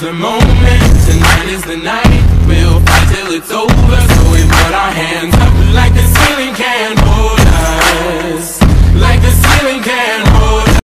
the moment, tonight